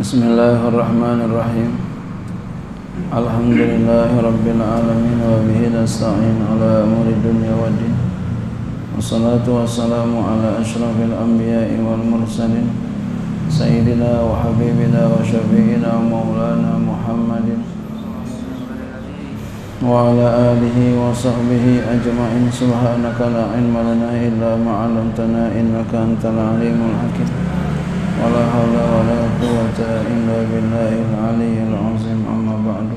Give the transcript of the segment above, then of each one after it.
بسم الله الرحمن الرحيم الحمد لله رب العالمين وبه نستعين على أمور الدنيا والدين والصلاة والسلام على أشرف الأنبياء والمرسلين سيدنا وحبيبنا وشفيعنا ومولانا محمد وعلى آله وصحبه أجمعين سبحانك لا علم لنا إلا ما علمتنا إنك أنت العليم الحكيم ولا حول ولا قوة إلا بالله العلي العظيم. أما بعد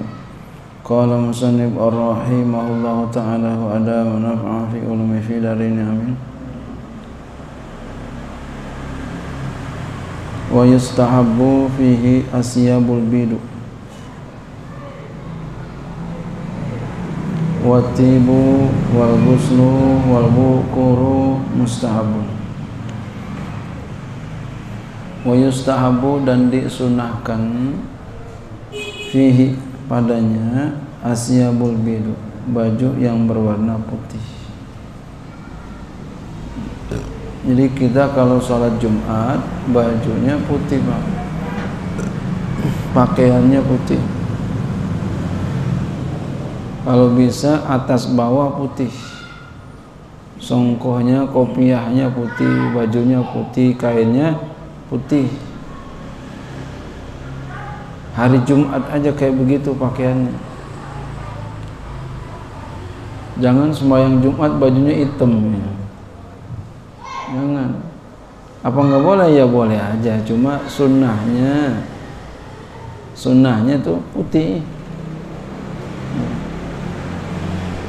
قال مصنف رحمه الله تعالى وأدام نفعا في علم في دارين آمين. ويستحب فيه أسياب البيد والطيب والغسل والبكور مستحب. Wa dan disunahkan fihi padanya asyabul bidu baju yang berwarna putih. Jadi kita kalau sholat Jumat bajunya putih pak. Pakaiannya putih. Kalau bisa atas bawah putih. Songkohnya kopiahnya putih bajunya putih kainnya putih. Hari Jumat aja kayak begitu pakaiannya. Jangan sembahyang Jumat bajunya hitam ya. jangan. Apa nggak boleh? Ya boleh aja cuma sunnahnya. Sunnahnya tuh putih.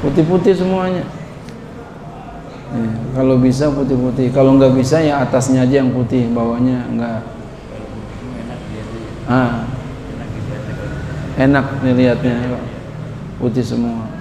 Putih-putih semuanya Ya, kalau bisa putih-putih, kalau nggak bisa ya atasnya aja yang putih, bawahnya enggak. Ah, enak dilihatnya, putih semua.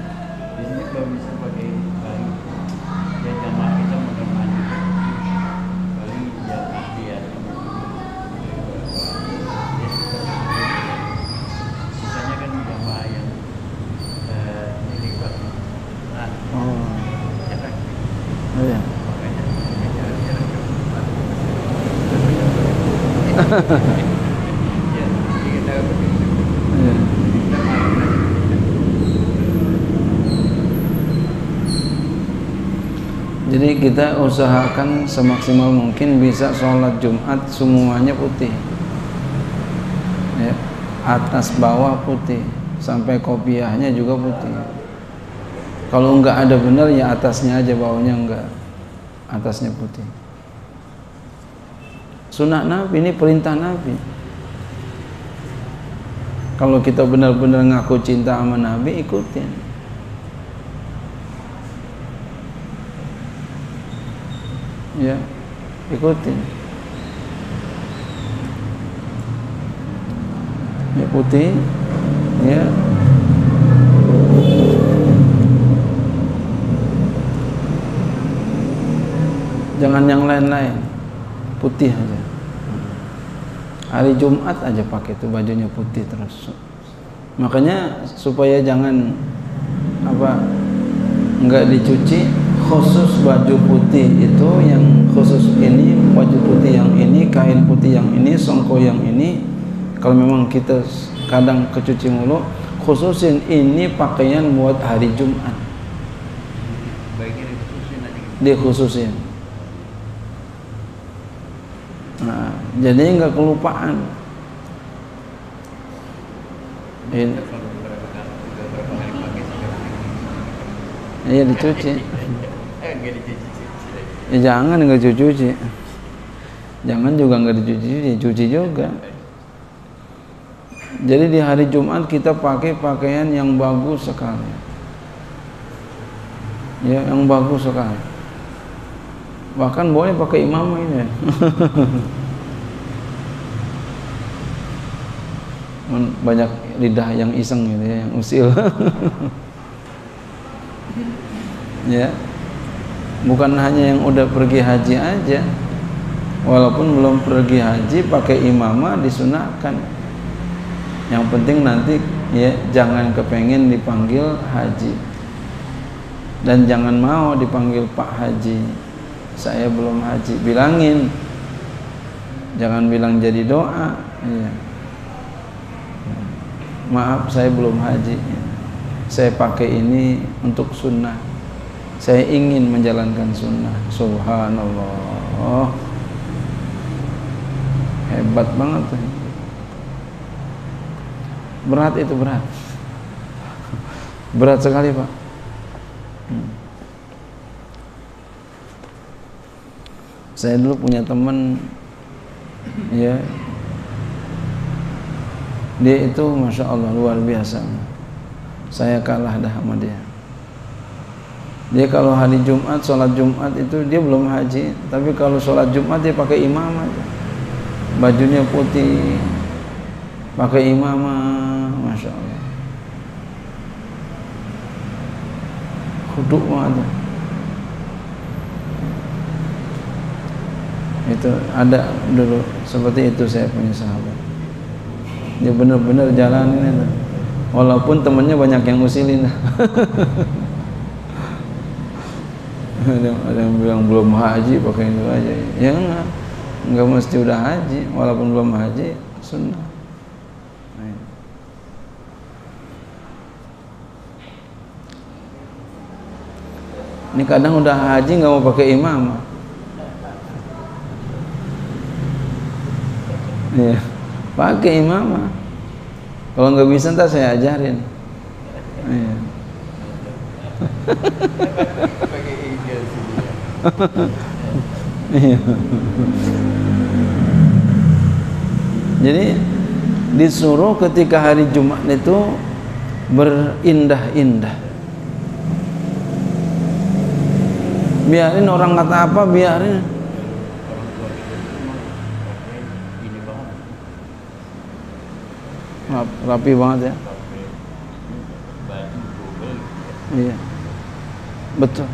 Jadi kita usahakan semaksimal mungkin bisa sholat Jumat semuanya putih. Ya, atas bawah putih sampai kopiahnya juga putih. Kalau enggak ada benar ya atasnya aja bawahnya enggak. Atasnya putih sunnah Nabi ini perintah Nabi. Kalau kita benar-benar ngaku cinta sama Nabi ikutin. Ya ikutin. Ya putih. Ya. Jangan yang lain-lain. Putih aja hari Jumat aja pakai itu bajunya putih terus. Makanya supaya jangan apa enggak dicuci khusus baju putih itu yang khusus ini baju putih yang ini kain putih yang ini songko yang ini kalau memang kita kadang kecuci mulu khususin ini pakaian buat hari Jumat. Dikhususin Nah, jadi nggak kelupaan. Ini. Iya dicuci. Ya, jangan nggak dicuci. Jangan juga nggak dicuci, dicuci juga. Jadi di hari Jumat kita pakai pakaian yang bagus sekali. Ya, yang bagus sekali bahkan boleh pakai imam ini. Banyak lidah yang iseng gitu ya, yang usil. Ya. Bukan hanya yang udah pergi haji aja. Walaupun belum pergi haji pakai imamah disunahkan. Yang penting nanti ya jangan kepengen dipanggil haji. Dan jangan mau dipanggil pak haji saya belum haji. Bilangin. Jangan bilang jadi doa. Iya. maaf saya belum haji. Saya pakai ini untuk sunnah. Saya ingin menjalankan sunnah. Subhanallah. Hebat banget. Berat itu berat. Berat sekali pak. Hmm. Saya dulu punya teman ya. Dia itu masya Allah luar biasa. Saya kalah dah sama dia. Dia kalau hari Jumat sholat Jumat itu dia belum haji. Tapi kalau sholat Jumat dia pakai imam aja. Bajunya putih pakai imamah masya Allah. Kuduk banget itu ada dulu seperti itu saya punya sahabat. Dia benar-benar jalanin itu. Walaupun temannya banyak yang usilin ada, ada yang bilang belum haji pakai itu aja. Ya enggak. Enggak mesti udah haji. Walaupun belum haji sunnah. Ini kadang udah haji nggak mau pakai imam ya pakai imam kalau nggak bisa ntar saya ajarin. Ya. jadi disuruh ketika hari Jumat itu berindah-indah. Biarin orang kata apa biarin rapi banget ya. Iya. Betul.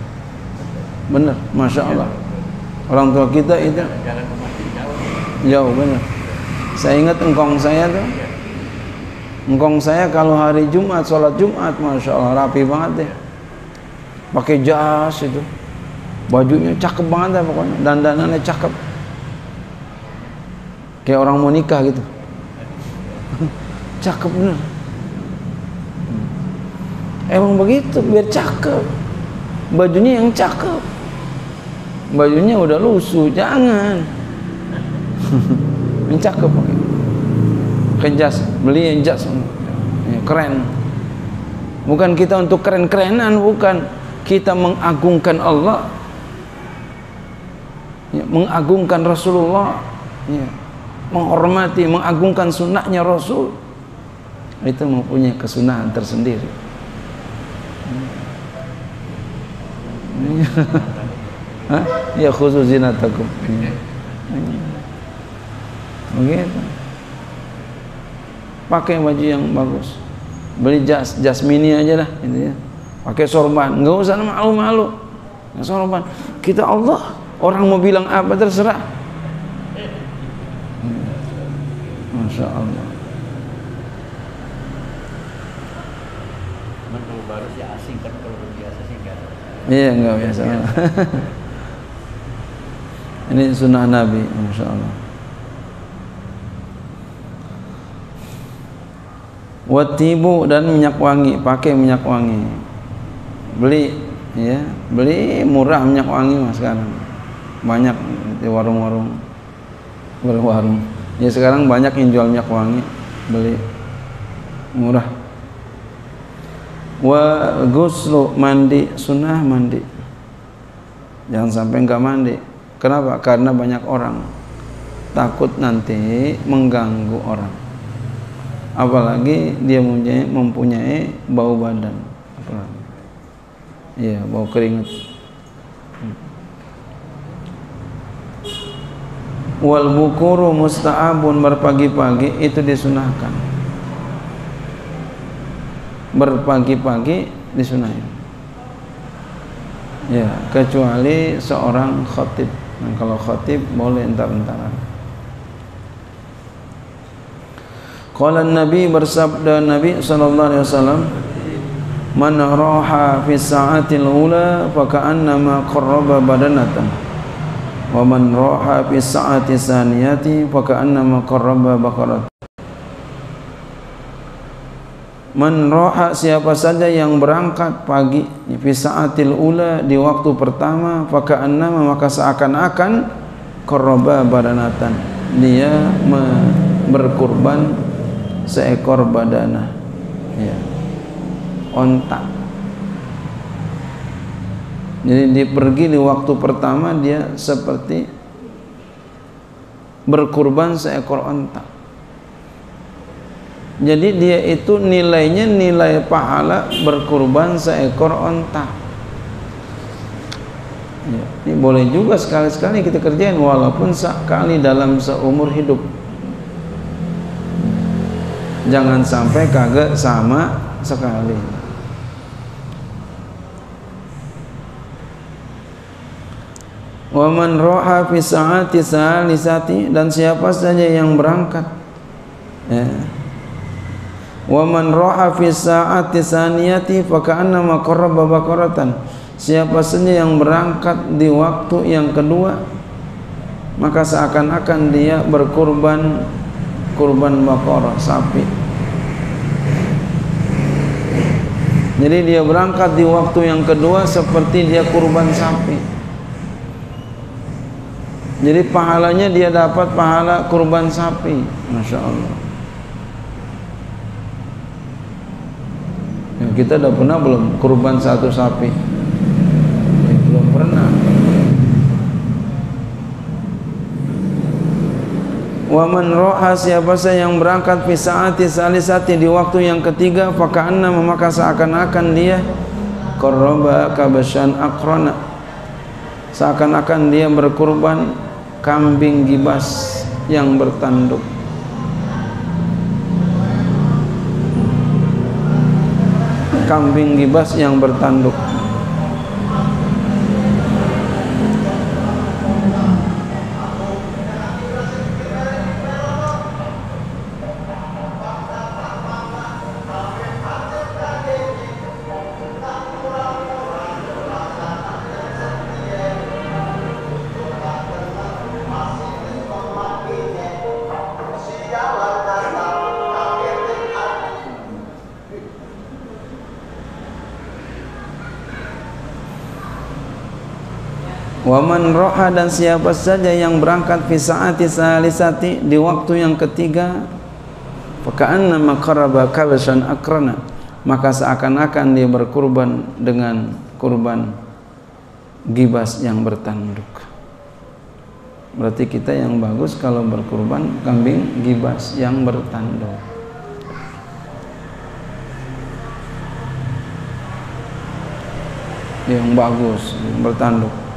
Benar masya Allah. Orang tua kita itu jauh benar. Saya ingat engkong saya tuh. Engkong saya kalau hari Jumat sholat Jumat masya Allah rapi banget ya. Pakai jas itu. Bajunya cakep banget ya pokoknya. Dandanannya cakep. Kayak orang mau nikah gitu cakep bener. Emang begitu biar cakep. Bajunya yang cakep. Bajunya udah lusuh jangan. Yang cakep pakai pakai jas beli yang jas. Ya, keren. Bukan kita untuk keren-kerenan bukan. Kita mengagungkan Allah. Ya, mengagungkan Rasulullah. Ya, menghormati mengagungkan sunnahnya Rasul itu mempunyai kesunahan tersendiri. Ya khusus zinatakum. Begitu pakai baju yang bagus. Beli jas jas mini aja lah ini ya. Pakai sorban. Nggak usah malu-malu. Sorban kita Allah. Orang mau bilang apa terserah. Masya Allah. Sih asing kan kalau biasa sih enggak. Iya enggak biasa. Ini sunnah Nabi, Masya Allah. Watibu dan minyak wangi, pakai minyak wangi. Beli ya, beli murah minyak wangi mas sekarang banyak di warung-warung warung-warung ya sekarang banyak yang jual minyak wangi beli murah wa guslu mandi sunnah mandi. Jangan sampai enggak mandi. Kenapa? Karena banyak orang takut nanti mengganggu orang. Apalagi dia mempunyai, mempunyai bau badan. Iya bau keringat. Wal bukuru musta'abun berpagi-pagi itu disunahkan berpagi-pagi disunahin ya kecuali seorang khatib nah, kalau khatib boleh entar-entaran. Qala Nabi bersabda Nabi sallallahu alaihi wasallam Man raha fi sa'atil ula fa ka'annama qarraba badanatan. Wa man raha fi sa'ati saniyati fa qarraba baqarat Man roha siapa saja yang berangkat pagi fi saatil ula di waktu pertama faka annama maka seakan-akan korba badanatan. Dia berkurban seekor badana ya. Onta jadi dia pergi di waktu pertama dia seperti berkurban seekor onta jadi dia itu nilainya nilai pahala berkurban seekor onta. Ya, ini boleh juga sekali-sekali kita kerjain walaupun sekali dalam seumur hidup. Jangan sampai kagak sama sekali. Wa man roha fi sa'ati dan siapa saja yang berangkat. Ya wa man ra'a fi sa'ati saniyati fa ka'annama qarraba baqaratan siapa saja yang berangkat di waktu yang kedua maka seakan-akan dia berkurban kurban baqarah sapi. Jadi dia berangkat di waktu yang kedua seperti dia kurban sapi. Jadi pahalanya dia dapat pahala kurban sapi. Masya Allah kita udah pernah belum kurban satu sapi? Ya, belum pernah. Wa man roha siapa saja yang berangkat fi saati salisati di waktu yang ketiga faka'anna maka seakan-akan dia korba kabasyan akrona. Seakan-akan dia berkurban kambing gibas yang bertanduk kambing gibas yang bertanduk Waman roha dan siapa saja yang berangkat fi saati salisati di waktu yang ketiga faka'anna makaraba kabasan akrana maka seakan-akan dia berkurban dengan kurban gibas yang bertanduk. Berarti kita yang bagus kalau berkurban kambing gibas yang bertanduk. Yang bagus bertanduk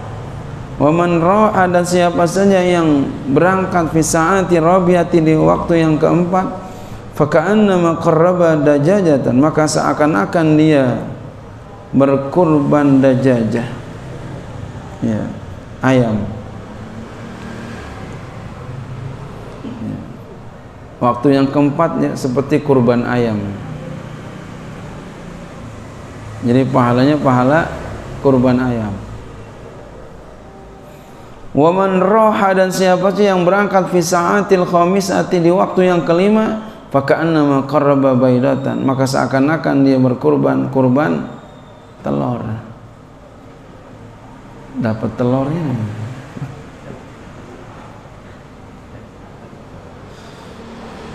Waman ra'a dan siapa saja yang berangkat fi saati rabiati di waktu yang keempat faka'annama qarraba dajajatan maka seakan-akan dia berkurban dajajah. Ya ayam. Ya. waktu yang keempat ya, seperti kurban ayam. Jadi pahalanya pahala kurban ayam Waman roha dan siapa sih yang berangkat fi sa'atil khamisati di waktu yang kelima? Faka'annama qarraba baidatan maka seakan-akan dia berkurban kurban telur. Dapat telurnya.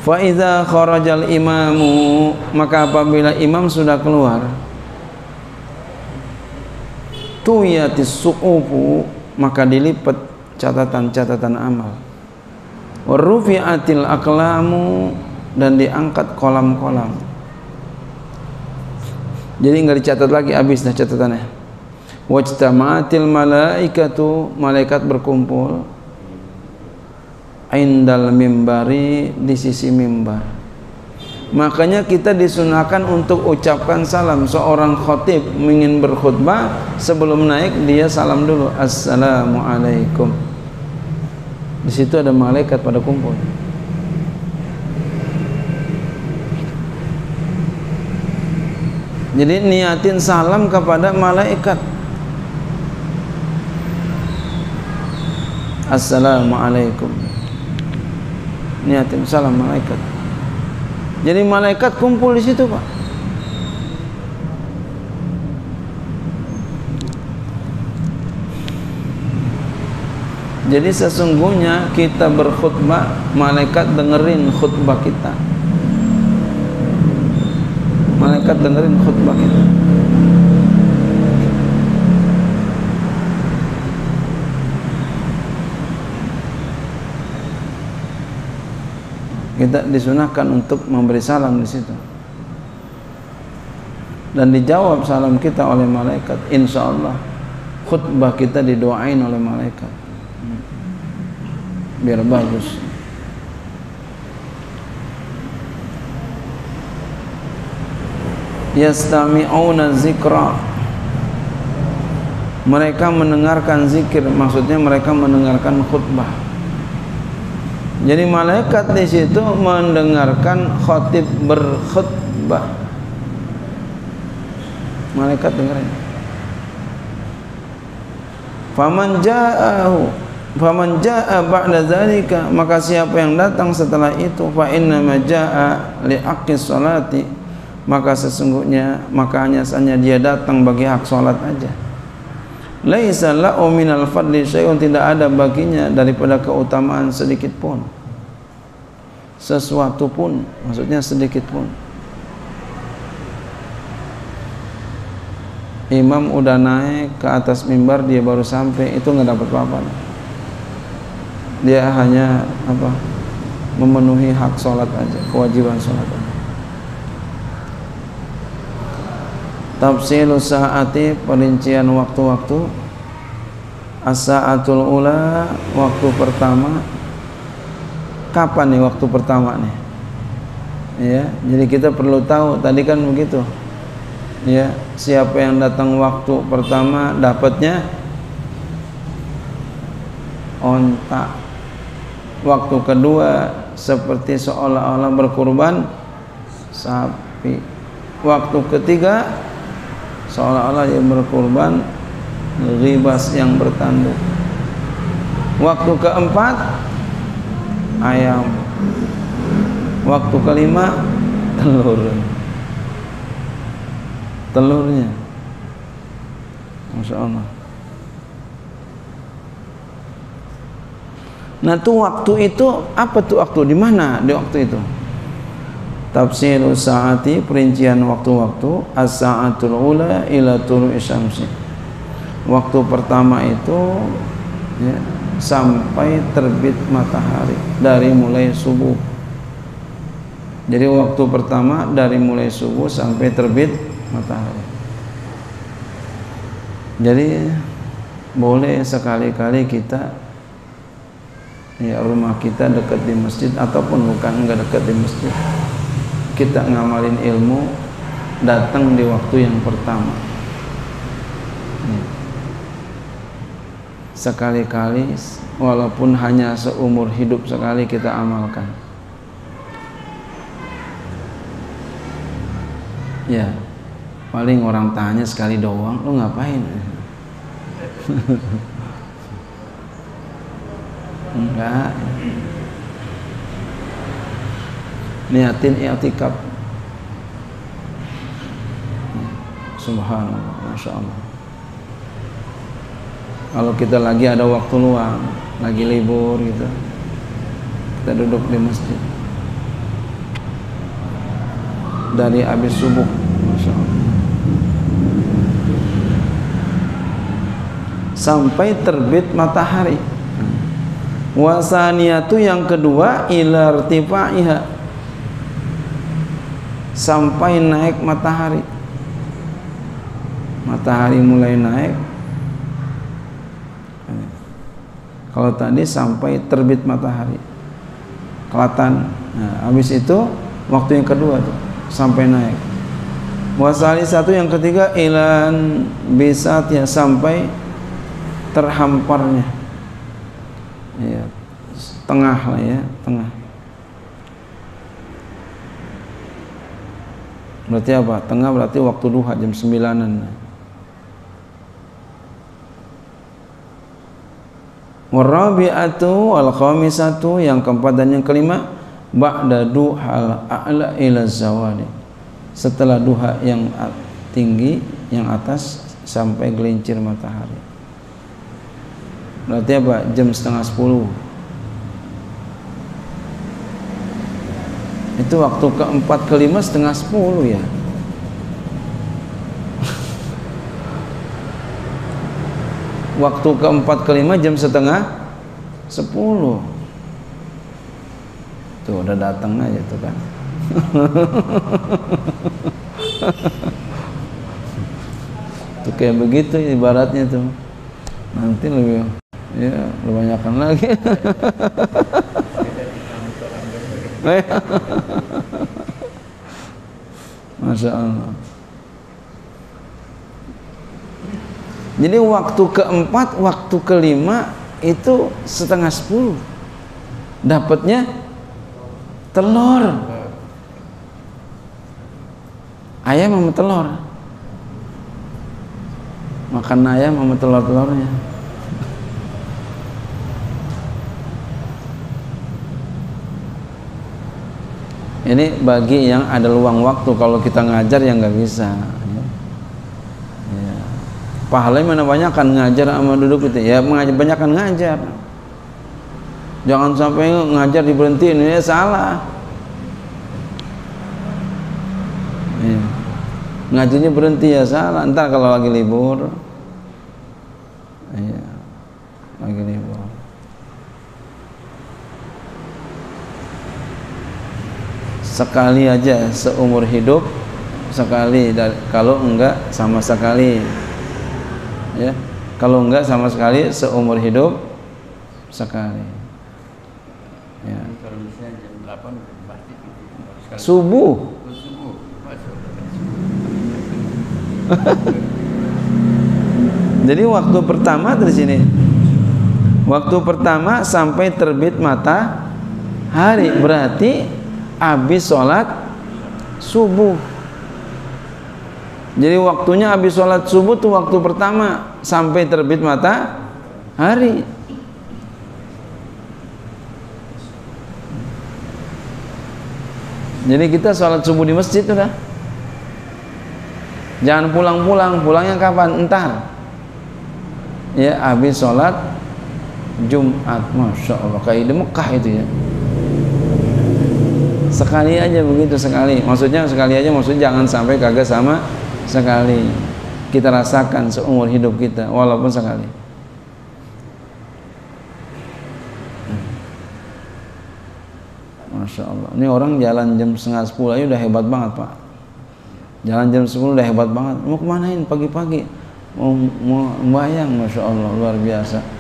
Fa idza kharajal imamu. Maka apabila imam sudah keluar tuyatis suqufu maka dilipat catatan-catatan amal. Warufi'atil aklamu dan diangkat kolam-kolam. Jadi nggak dicatat lagi habis dah catatannya. Wajtama'atil malaikatu malaikat berkumpul. Indal mimbari di sisi mimbar Makanya kita disunahkan untuk ucapkan salam seorang khotib ingin berkhutbah sebelum naik dia salam dulu assalamualaikum. Di situ ada malaikat pada kumpul. Jadi niatin salam kepada malaikat. Assalamualaikum. Niatin salam malaikat. Jadi malaikat kumpul di situ, Pak. Jadi sesungguhnya kita berkhutbah, malaikat dengerin khutbah kita. Malaikat dengerin khutbah kita. Kita disunahkan untuk memberi salam di situ. Dan dijawab salam kita oleh malaikat, insya Allah khutbah kita didoain oleh malaikat. Biar bagus. Yastami'una zikra mereka mendengarkan zikir maksudnya mereka mendengarkan khutbah jadi malaikat di situ mendengarkan khatib berkhutbah. Malaikat dengerin. Faman ja'ahu faman ja'a ba'da zalika maka siapa yang datang setelah itu fa inna ma ja'a li aqis salati maka sesungguhnya maka hanya saja dia datang bagi hak salat aja laisa la'u minal fadli syai'un. Tidak ada baginya daripada keutamaan sedikit pun. Sesuatu pun maksudnya sedikit pun. Imam udah naik ke atas mimbar dia baru sampai itu nggak dapat apa-apa. Dia hanya apa? Memenuhi hak sholat aja kewajiban sholat aja tafsilu saati perincian waktu-waktu. As-saatul ula waktu pertama. Kapan nih waktu pertama nih? Ya jadi kita perlu tahu tadi kan begitu. Ya siapa yang datang waktu pertama dapatnya? Ontak waktu kedua seperti seolah-olah berkurban sapi. Waktu ketiga seolah-olah dia berkorban ribas yang bertanduk. Waktu keempat ayam. Waktu kelima telur. Telurnya. Masya Allah. Nah tuh waktu itu apa tuh waktu? Di mana di waktu itu? Tafsiru saati perincian waktu-waktu as-saatul ula ila tulu'i syamsi. Waktu pertama itu ya, sampai terbit matahari dari mulai subuh. Jadi waktu pertama dari mulai subuh sampai terbit matahari. Jadi boleh sekali-kali kita ya rumah kita dekat di masjid ataupun bukan enggak dekat di masjid kita ngamalin ilmu datang di waktu yang pertama. Sekali-kali walaupun hanya seumur hidup sekali kita amalkan. Ya paling orang tanya sekali doang lu ngapain? Enggak niatin i'tikaf. Subhanallah masya Allah. Kalau kita lagi ada waktu luang lagi libur gitu kita duduk di masjid. Dari habis subuh masya Allah. Sampai terbit matahari. Wasaniatu yang kedua ila irtifaiha sampai naik matahari. Matahari mulai naik. Kalau tadi sampai terbit matahari. Kelatan nah, habis itu waktu yang kedua tuh sampai naik. Wasali satu yang ketiga ilan bisa ya sampai terhamparnya. Ya tengah lah ya tengah Berarti apa? Tengah berarti waktu duha jam sembilanan. Warabi'atu wal khamisatu yang keempat dan yang kelima ba'da duhal a'la ila zawali. Setelah duha yang tinggi yang atas sampai gelincir matahari. berarti apa jam setengah sepuluh itu waktu keempat kelima setengah sepuluh ya. Waktu keempat kelima jam setengah sepuluh. Tuh udah datang aja tuh kan. Tuh kayak begitu ibaratnya tuh. Nanti lebih ya lebih banyakkan lagi Masya Allah Jadi waktu keempat, waktu kelima itu setengah sepuluh. Dapatnya telur. Ayam sama telur. Makan ayam sama telur-telurnya. Ini bagi yang ada luang waktu. Kalau kita ngajar yang nggak bisa. Pahala mana banyak kan ngajar sama duduk itu? Ya banyak kan ngajar. Jangan sampai ngajar diberhentiin. Ya salah. Ya. ngajinya berhenti ya salah. Entar kalau lagi libur. Ya. Lagi libur sekali aja seumur hidup sekali kalau enggak sama sekali. Ya kalau enggak sama sekali seumur hidup sekali. Ya. Kalau misalnya jam 8 pasti subuh. Subuh. Jadi waktu pertama dari sini. Waktu pertama sampai terbit mata hari berarti habis sholat subuh jadi waktunya habis sholat subuh tuh waktu pertama sampai terbit mata hari. Jadi kita sholat subuh di masjid udah. Jangan pulang-pulang, pulangnya kapan? Entar. Ya habis sholat Jumat, masya Allah kayak di Mekah itu ya. Sekali aja begitu sekali. Maksudnya sekali aja, maksudnya jangan sampai kagak sama sekali. Kita rasakan seumur hidup kita walaupun sekali. Masya Allah. Ini orang jalan jam setengah sepuluh aja udah hebat banget pak. Jalan jam sepuluh udah hebat banget. Mau kemanain? Pagi-pagi. Mau, mau bayang Masya Allah. Luar biasa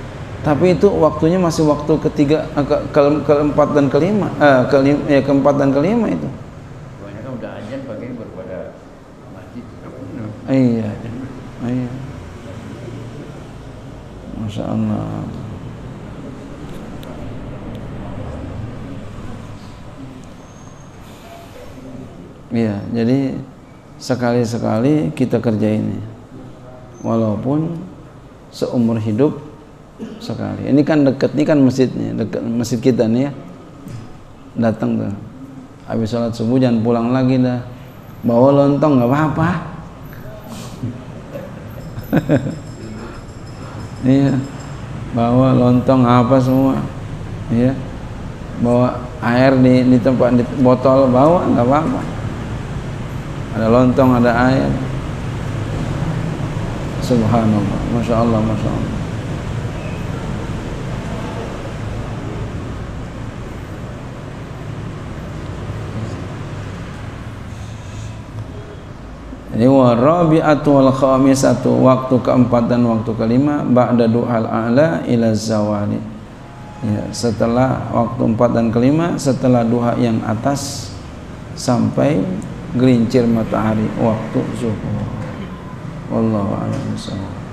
tapi itu waktunya masih waktu ketiga eh, ke, ke, keempat dan kelima eh, kelima, ya, keempat dan kelima itu. Iya iya. Masya Allah. Iya, jadi sekali-sekali kita kerja ini. Walaupun seumur hidup sekali. Ini kan dekat, ini kan masjidnya, dekat masjid kita nih ya. Datang tuh. Habis sholat subuh jangan pulang lagi dah. Bawa lontong nggak apa-apa. iya bawa lontong apa semua iya bawa air di, di tempat di botol bawa nggak apa-apa ada lontong ada air subhanallah masya Allah masya Allah Ini warabi'atu wal khamisatu waktu keempat dan waktu kelima ba'da du'al a'la ila zawali. Ya, setelah waktu empat dan kelima setelah duha yang atas sampai gelincir matahari waktu zuhur. Wallahu a'lam bishawab.